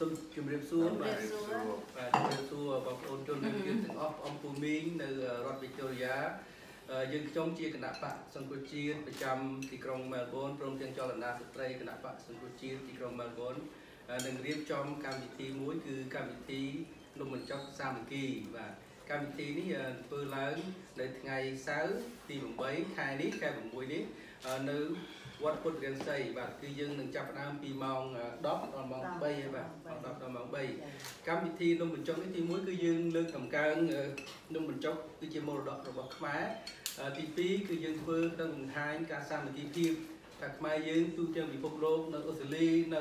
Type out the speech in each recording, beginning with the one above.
សូមជម្រាបសួរបាទបាទជម្រាបសួរបងប្អូនជនរួមជាតិទាំងអស់អំពូមីងនៅរដ្ឋវិកតូរីយ៉ាយើងខ្ញុំជាគណៈបកសង្គ្រោះជាតិប្រចាំទីក្រុងមែលប៊នព្រមទាំងចលនាស្ត្រីគណៈបកសង្គ្រោះជាតិទីក្រុងមែលប៊ននឹងរៀបចំកម្មវិធីមួយគឺកម្មវិធីនំបញ្ចុកសាមគ្គីបាទកម្មវិធីនេះធ្វើឡើងនៅថ្ងៃសៅរ៍ទី8ខែនេះខែ6នេះនៅ វត្តពុទ្ធរានសីបាទគឺយើងនឹងចាប់ផ្ដើមពីម៉ោង10ដល់ម៉ោង3ហើយបាទម៉ោង10ដល់ម៉ោង3កម្មវិធីនំបញ្ចុកនេះទី1គឺយើងលើកតម្កើងនំបញ្ចុកគឺជាមរតករបស់ខ្មែរទី2គឺយើងធ្វើក្នុងបង្ហាញការសាមគ្គីភាពថាខ្មែរយើងទូទាំងពិភពលោកនៅអូស្ត្រាលីនៅ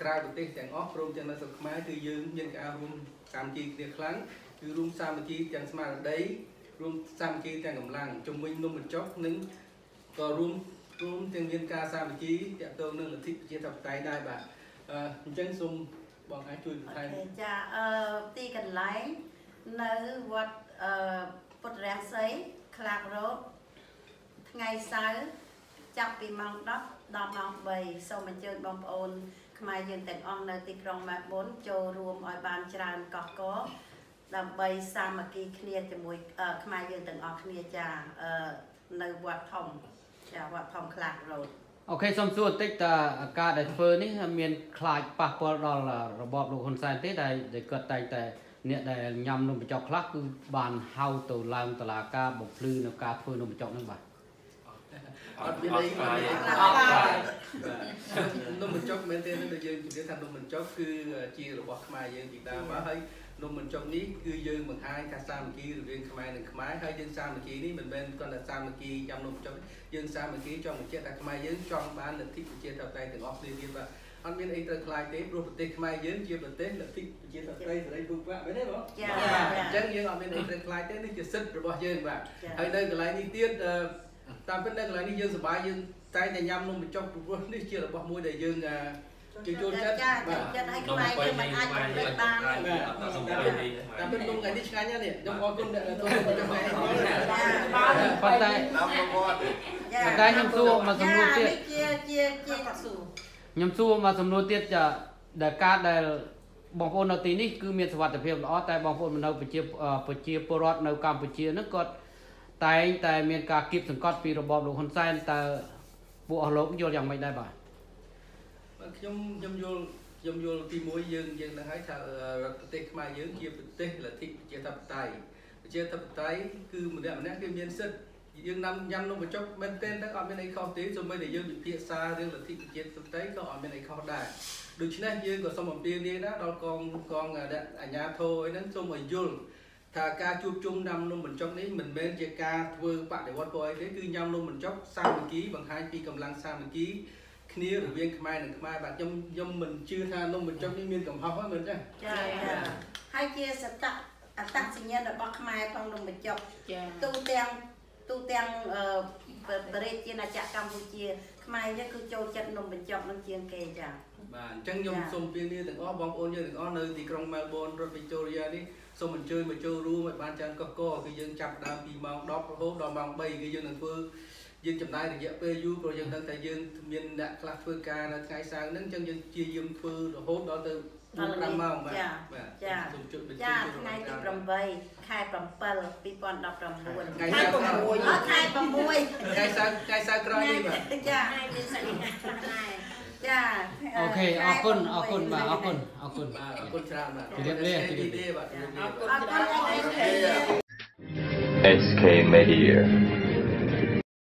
ក្រៅប្រទេសទាំងអស់ព្រមទាំងនៅស្រុកខ្មែរគឺយើងមានការរួមសាមគ្គីគ្នាខ្លាំងគឺរួមសាមគ្គីទាំងស្មារតីរួមសាមគ្គីទាំងកម្លាំងជំវិញនំបញ្ចុកនិងក៏រួម រួមទាំងមានការសាមគ្គីតាក់ទងនឹងលទ្ធិប្រជាធិបតេយ្យដែរបាទអញ្ចឹងសូមបងអាចជួយបន្ថែមចាអឺទីកន្លែងនៅវត្តអឺពុទ្ធរាំងសីខ្លាករោតថ្ងៃសៅរ៍ចាប់ពីម៉ោង10ដល់ម៉ោង3សូមអញ្ជើញបងប្អូនខ្មែរយើងទាំងអស់នៅទីក្រុងម៉ែប៊ុនចូលរួមឲ្យបានច្រើនកកកដើម្បីសាមគ្គីគ្នាជាមួយខ្មែរយើងទាំងអស់គ្នាចានៅវត្តធំ ចាវត្តធំខ្លាករ៉ូតអូខេសូមសួរបន្តិចតើការដែលធ្វើនេះមានខ្លាចប៉ះពាល់ដល់របបលោកហ៊ុនសែនទេដែលគាត់តែងតែអ្នកដែលញ៉ាំនំបញ្ចុកខ្លះគឺបានហៅទៅឡើងតឡាការបំភ្លឺនៅការធ្វើនំបញ្ចុកហ្នឹងបាទអត់មានអីបាទ នំបញ្ចុកមែនទេដែលយើងជម្រាបថានំបញ្ចុកគឺជារបស់ខ្មែរយើងពីដើមមកហើយនំបញ្ចុកនេះគឺយើងបង្ហាញការសាមគ្គីរវាងខ្មែរនិងខ្មែរហើយយើងសាមគ្គីនេះមិនមែនគ្រាន់តែសាមគ្គីចាំនំបញ្ចុកយើងសាមគ្គីចង់បញ្ជាក់ថាខ្មែរយើងចង់បានលទ្ធិប្រជាធិបតេយ្យទាំងអស់គ្នាទៀតបាទអត់មានអីត្រូវខ្លាចទេព្រោះប្រទេសខ្មែរយើងជាប្រទេសលទ្ធិប្រជាធិបតេយ្យសេរីពូប្រាក់មែនទេបងចាអញ្ចឹងយើងអត់មានអីត្រូវខ្លាចទេនេះជាសិទ្ធិរបស់យើងបាទហើយនៅកន្លែងនេះទៀតតាមពិតនៅកន្លែងនេះយើងសប្បាយយើង តែតែញ៉ាំនំបញ្ចុកព្រោះនេះជារបស់មួយដែលយើងជួយចូលចិត្តបាទចិត្តឲ្យខ្មែរយើងមិនអាចបំភ្លេចបានបាទតែពេលនំថ្ងៃនេះឆ្ងាញ់ណាស់នេះខ្ញុំអរគុណអ្នកចូលមកចាំថ្ងៃនេះប៉ុន្តែប៉ុន្តែខ្ញុំសួរមកសំណួរទៀតជាជាជាតាសួរខ្ញុំសួរមកសំណួរទៀតចាដែលការដែលបងប្អូននៅទីនេះគឺមានសុវត្ថិភាពល្អតែបងប្អូននៅប្រជាប្រជាពលរដ្ឋនៅកម្ពុជានឹងគាត់តែងតែមានការគៀបសង្កត់ពីរបបលោកហ៊ុនសែនតើ ពួកអស់លោកយល់យ៉ាងម៉េចដែរបាទខ្ញុំខ្ញុំយល់ខ្ញុំយល់ទី1យើងយើងនឹងឲ្យថាប្រទេសខ្មែរយើងជាប្រទេសលទ្ធិប្រជាធិបតេយ្យប្រជាធិបតេយ្យគឺម្នាក់ម្នាក់គឺមានសិទ្ធិយើងនាំញ៉ាំនំបញ្ចុកមែនទែនទៅអត់មានអីខុសទេសូម្បីតែយើងពិភាក្សារឿងលទ្ធិប្រជាធិបតេយ្យក៏អត់មានអីខុសដែរដូច្នេះយើងក៏សូមអំពាវនាវដែរដល់កងកងអាជ្ញាធរអីហ្នឹងសូមឲ្យយល់ ថាការជួបជុំញ៉ាំនំបញ្ចុកនេះមិនមែនជាការធ្វើបដិវត្តព្រោះអីទេគឺញ៉ាំនំបញ្ចុកសាមគ្គីបង្ហាញពីកម្លាំងសាមគ្គីគ្នារវាងខ្មែរនិងខ្មែរបាទខ្ញុំខ្ញុំមិនជឿថានំបញ្ចុកនេះមានកំហុសហ្នឹងមែនទេចាចាហើយជាសតៈអត្តសញ្ញាណរបស់ខ្មែរក្នុងនំបញ្ចុកទូទាំងទូទាំងបរិយាជាណាចក្រកម្ពុជា ខ្មែរយើងគឺចូលចិត្តនំបញ្ចុកនឹងជាងគេចាបាទអញ្ចឹងខ្ញុំសូមពៀននាទាំងអស់បងប្អូនយើងទាំងអស់នៅទីក្រុងមែលប៊នរដ្ឋវីតូរីយ៉ានេះសូមអញ្ជើញមកចូលរួមឲ្យបានច្រើនកកកគឺយើងចាប់ដើមពីម៉ោង10រហូតដល់ម៉ោង3គឺយើងនឹងធ្វើយើងចំណាយរយៈពេលយូរព្រោះយើងដឹងថាយើងមានអ្នកខ្លះធ្វើការនៅថ្ងៃសៅរ៍ហ្នឹងអញ្ចឹងយើងជាយាមធ្វើរហូតដល់ទៅ5ម៉ោងបាទបាទចាសូមជូនបញ្ជាក់ថ្ងៃទី8ខែ7 2019ខែ6ខែ6 ខែសៅរ៍ខែសៅរ៍ក្រោយនេះបាទចាថ្ងៃមានសញ្ញាខ្លះដែរចាអូខេអរគុណអរគុណបាទអរគុណអរគុណបាទអរគុណច្រើនបាទជម្រាបលាជម្រាបលាបាទអរគុណអរគុណ SK Media